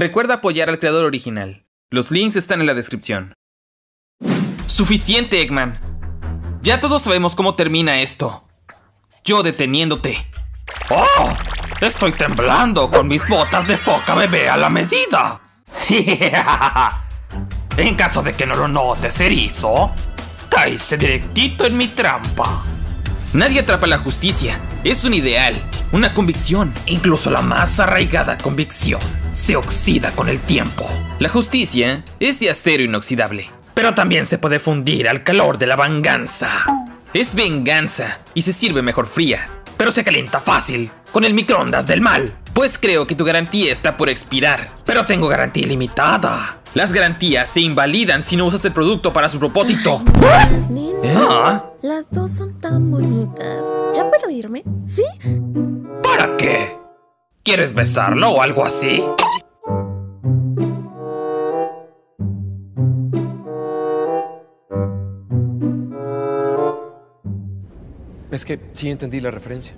Recuerda apoyar al creador original. Los links están en la descripción. Suficiente, Eggman. Ya todos sabemos cómo termina esto. Yo deteniéndote. ¡Oh! Estoy temblando con mis botas de foca bebé a la medida. en caso de que no lo notes, erizo, caíste directito en mi trampa. Nadie atrapa la justicia. Es un ideal, una convicción. Incluso la más arraigada convicción se oxida con el tiempo. La justicia es de acero inoxidable. Pero también se puede fundir al calor de la venganza. Es venganza y se sirve mejor fría. Pero se calienta fácil con el microondas del mal. Pues creo que tu garantía está por expirar. Pero tengo garantía limitada. Las garantías se invalidan si no usas el producto para su propósito. Las nenas, ¿Ah? las dos son tan bonitas. ¿Ya puedo irme? ¿Sí? ¿Para qué? ¿Quieres besarlo o algo así? Es que sí entendí la referencia.